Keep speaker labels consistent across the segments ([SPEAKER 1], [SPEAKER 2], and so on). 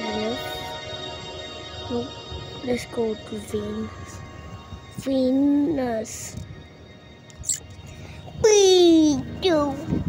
[SPEAKER 1] Venus. No, let's go to Venus. Venus. We do.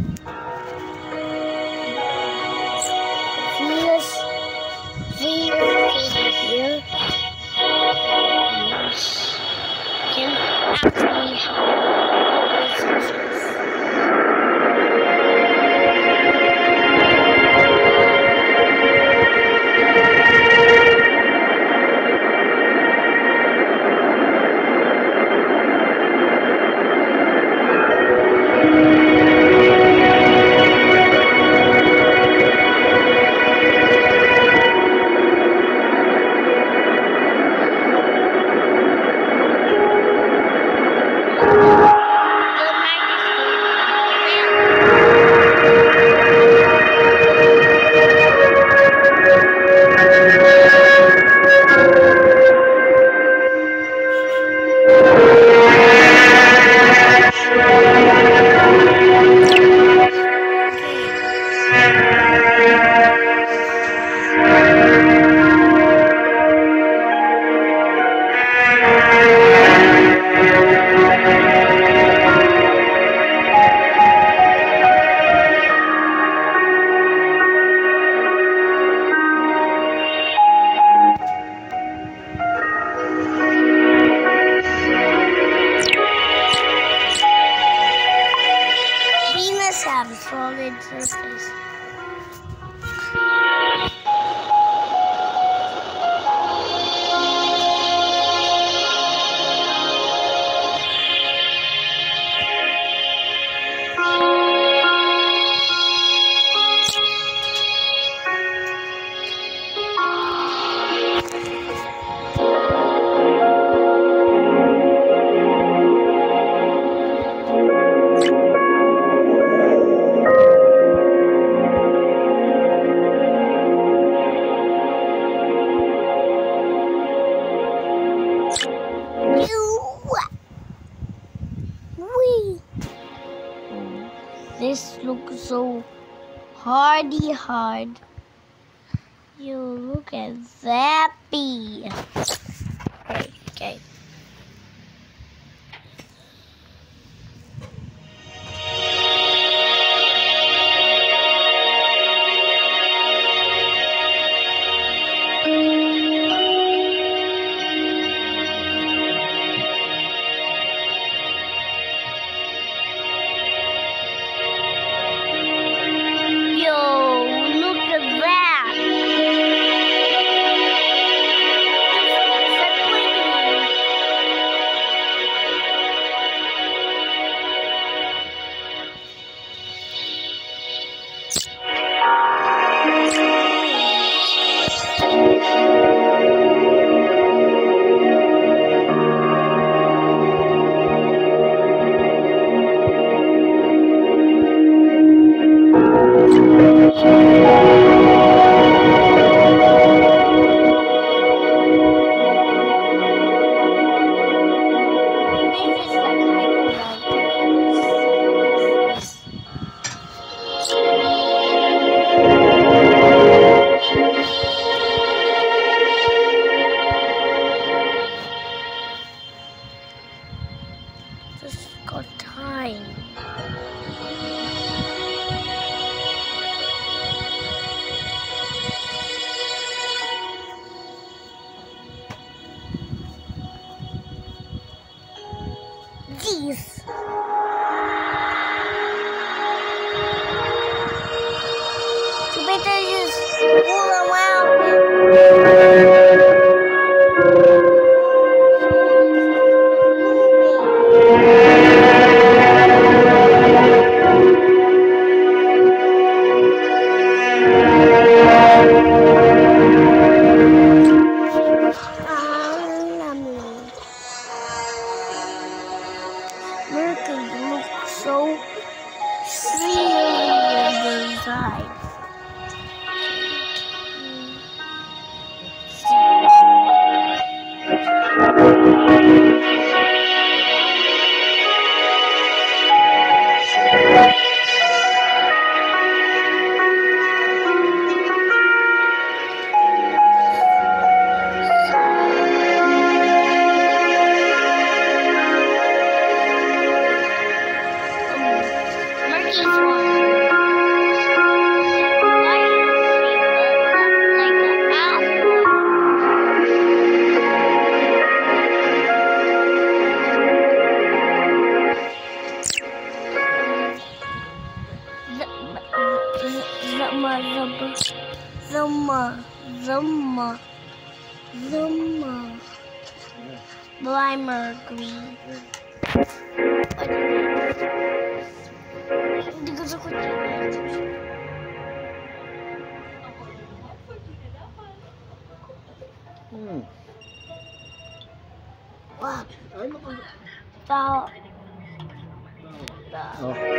[SPEAKER 1] This looks so hardy hard. You look at that bee. Right. Zuma, Zuma, Zuma. Blimer green. Hindi ko sa kutsi.
[SPEAKER 2] Hmm.
[SPEAKER 1] Wah,
[SPEAKER 2] Ay, naku.
[SPEAKER 1] tao.
[SPEAKER 2] Oh.